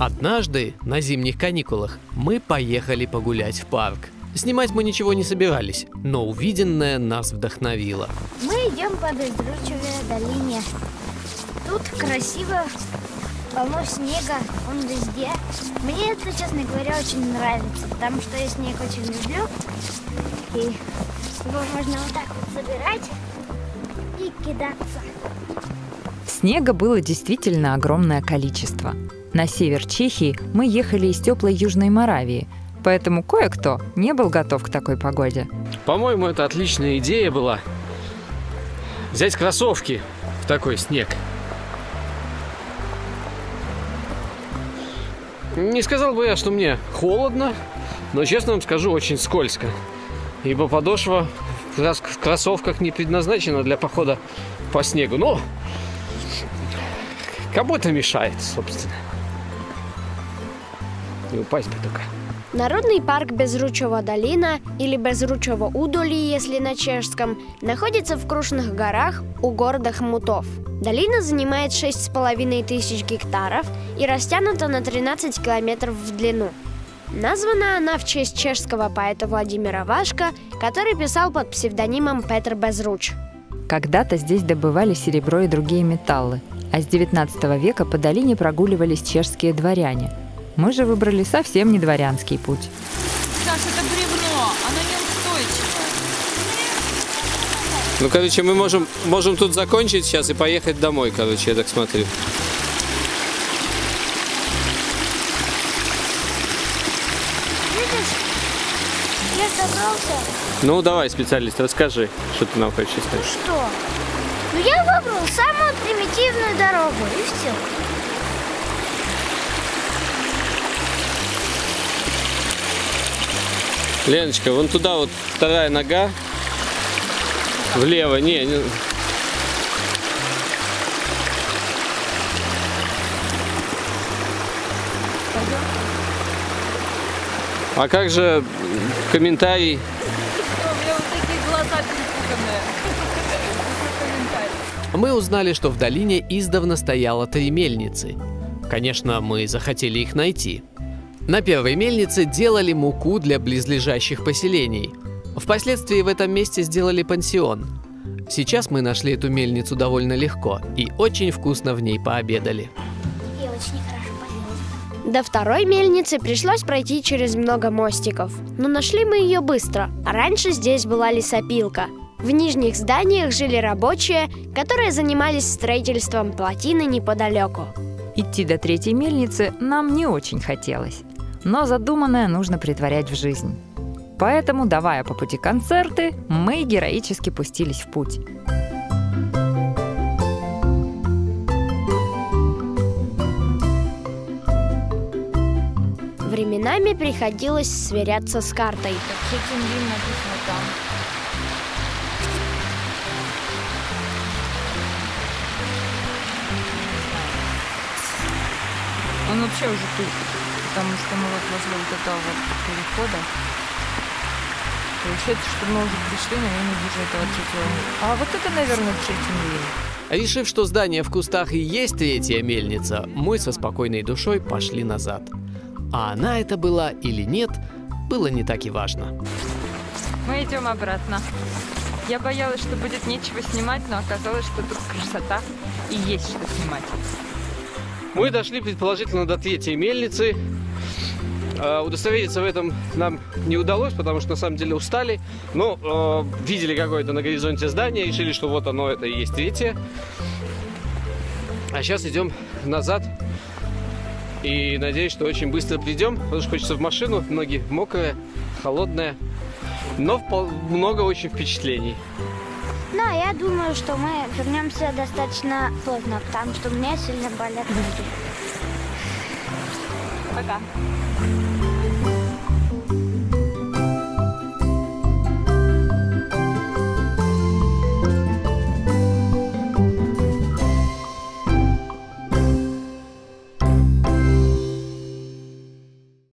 Однажды на зимних каникулах мы поехали погулять в парк. Снимать мы ничего не собирались, но увиденное нас вдохновило. Мы идем по бездручевой долине. Тут красиво, полно снега, он везде. Мне это, честно говоря, очень нравится, потому что я снег очень люблю. И его можно вот так вот собирать и кидаться. Снега было действительно огромное количество. На север Чехии мы ехали из теплой Южной Моравии, поэтому кое-кто не был готов к такой погоде. По-моему, это отличная идея была. Взять кроссовки в такой снег. Не сказал бы я, что мне холодно, но честно вам скажу, очень скользко. Ибо подошва в крос- в кроссовках не предназначена для похода по снегу. Но кому-то мешает, собственно. Не упасть бы только. Народный парк Безручева долина или Безручево удоли, если на чешском, находится в Крушных горах у города Хмутов. Долина занимает 6,5 тысяч гектаров и растянута на 13 километров в длину. Названа она в честь чешского поэта Владимира Вашка, который писал под псевдонимом Петр Безруч. Когда-то здесь добывали серебро и другие металлы, а с 19 века по долине прогуливались чешские дворяне. Мы же выбрали совсем не дворянский путь. Саш, это бревно, оно неустойчивое. Ну, короче, мы можем, можем тут закончить сейчас и поехать домой, короче, я так смотрю. Видишь, я добрался. Ну, давай, специалист, расскажи, что ты нам хочешь сказать. Что? Ну я выбрал самую примитивную дорогу, и все. Леночка, вон туда вот вторая нога. Влево, не, не. А как же комментарий? Мы узнали, что в долине издавна стояло три мельницы. Конечно, мы захотели их найти. На первой мельнице делали муку для близлежащих поселений. Впоследствии в этом месте сделали пансион. Сейчас мы нашли эту мельницу довольно легко и очень вкусно в ней пообедали. Я очень хорошо поела. До второй мельницы пришлось пройти через много мостиков. Но нашли мы ее быстро. Раньше здесь была лесопилка. В нижних зданиях жили рабочие, которые занимались строительством плотины неподалеку. Идти до третьей мельницы нам не очень хотелось. Но задуманное нужно притворять в жизнь. Поэтому, давая по пути концерты, мы героически пустились в путь. Временами приходилось сверяться с картой. Так, Чеченвин написано там. Он вообще уже тут, потому что мы вот возле вот этого вот перехода. Получается, что мы уже пришли, но я не вижу этого третьего. А вот это, наверное, Чеченвин. Решив, что здание в кустах и есть третья мельница, мы со спокойной душой пошли назад. А она это была или нет, было не так и важно. Мы идем обратно. Я боялась, что будет нечего снимать, но оказалось, что тут красота и есть что снимать. Мы дошли предположительно до третьей мельницы. Э, Удостовериться в этом нам не удалось, потому что на самом деле устали. Но э, видели какое-то на горизонте здание, решили, что вот оно, это и есть третье. А сейчас идем назад. И надеюсь, что очень быстро придем, потому что хочется в машину, ноги мокрые, холодные. Но много очень впечатлений. Но я думаю, что мы вернемся достаточно поздно, потому что меня сильно болят ноги. 拜拜。